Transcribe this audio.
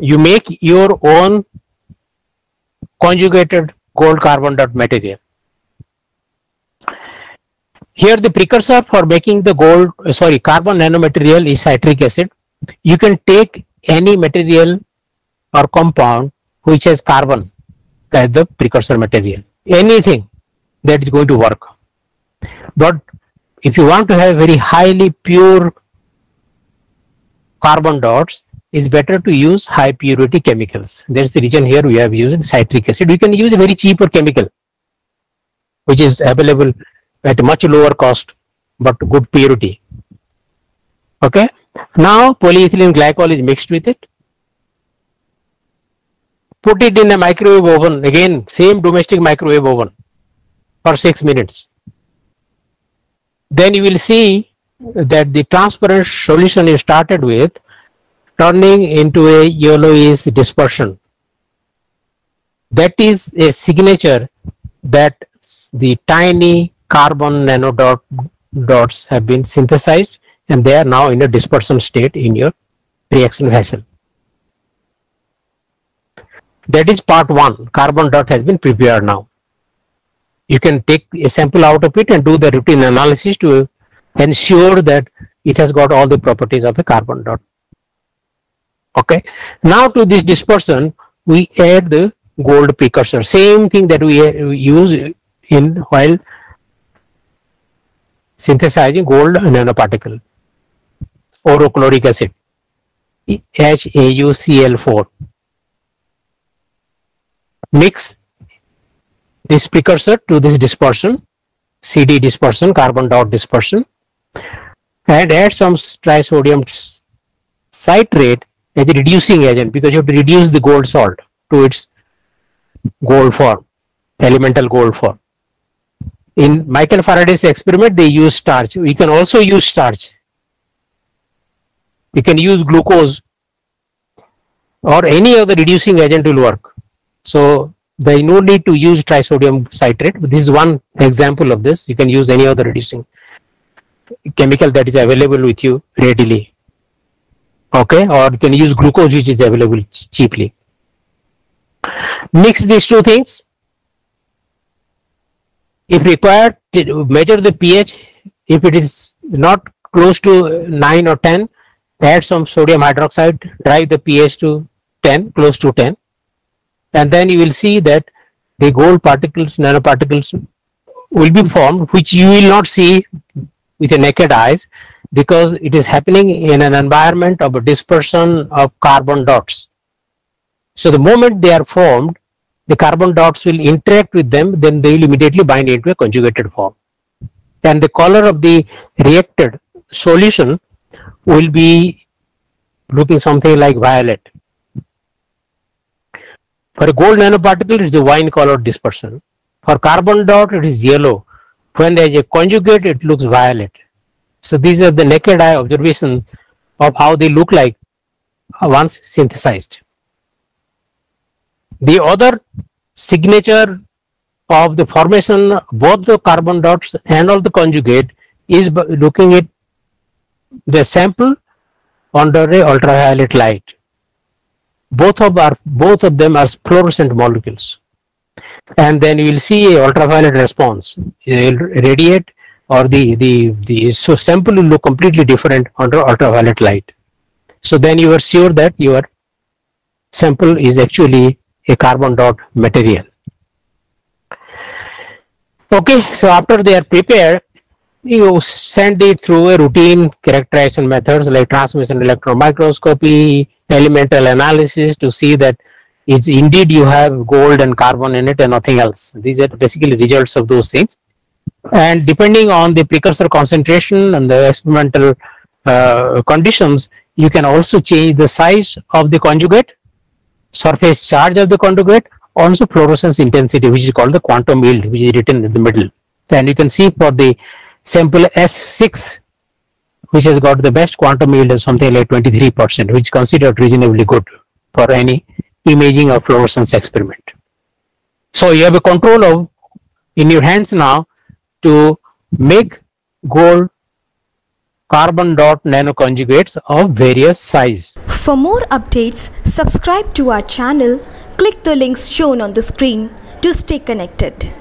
you make your own conjugated gold carbon dot material. Here the precursor for making the gold, uh, sorry, carbon nanomaterial is citric acid. You can take any material or compound which has carbon as the precursor material. Anything that is going to work. But if you want to have very highly pure carbon dots, it's better to use high purity chemicals. That's the reason here we have used citric acid. We can use a very cheaper chemical which is available at much lower cost but good purity. Okay. Now polyethylene glycol is mixed with it. Put it in a microwave oven again same domestic microwave oven for 6 minutes. Then you will see that the transparent solution you started with turning into a yellowish dispersion. That is a signature that the tiny carbon nanodot dots have been synthesized and they are now in a dispersion state in your reaction vessel. That is part one, carbon dot has been prepared now. You can take a sample out of it and do the routine analysis to ensure that it has got all the properties of a carbon dot. Okay. Now to this dispersion, we add the gold precursor. Same thing that we use in while synthesizing gold nanoparticle. Aurochloric acid. HAUCl4. Mix this precursor to this dispersion, CD dispersion, carbon dot dispersion, and add some trisodium citrate as a reducing agent because you have to reduce the gold salt to its gold form, elemental gold form. In Michael Faraday's experiment, they use starch. We can also use starch. You can use glucose or any other reducing agent will work. So there is no need to use trisodium citrate. This is one example of this. You can use any other reducing chemical that is available with you readily okay? Or you can use glucose which is available cheaply. Mix these two things. If required measure the pH. If it is not close to 9 or 10 add some sodium hydroxide. Drive the pH to 10 close to 10 and then you will see that the gold particles nanoparticles will be formed which you will not see with your naked eyes because it is happening in an environment of a dispersion of carbon dots. So the moment they are formed, the carbon dots will interact with them, then they will immediately bind into a conjugated form. And the color of the reacted solution will be looking something like violet. For a gold nanoparticle, it is a wine colored dispersion. For carbon dot, it is yellow. When there is a conjugate, it looks violet. So these are the naked eye observations of how they look like once synthesized. The other signature of the formation both the carbon dots and all the conjugate is looking at the sample under a ultraviolet light. Both of are both of them are fluorescent molecules, and then you will see a ultraviolet response. It will radiate or the the the so sample will look completely different under ultraviolet light. So then you are sure that your sample is actually a carbon dot material. Okay so after they are prepared you send it through a routine characterization methods like transmission electron microscopy elemental analysis to see that it's indeed you have gold and carbon in it and nothing else. These are basically results of those things and depending on the precursor concentration and the experimental uh, conditions you can also change the size of the conjugate surface charge of the conjugate also fluorescence intensity which is called the quantum yield which is written in the middle. And you can see for the sample S6 which has got the best quantum yield of something like 23 percent which is considered reasonably good for any imaging of fluorescence experiment. So you have a control of in your hands now to make gold carbon dot nanoconjugates of various size. For more updates, Subscribe to our channel, click the links shown on the screen to stay connected.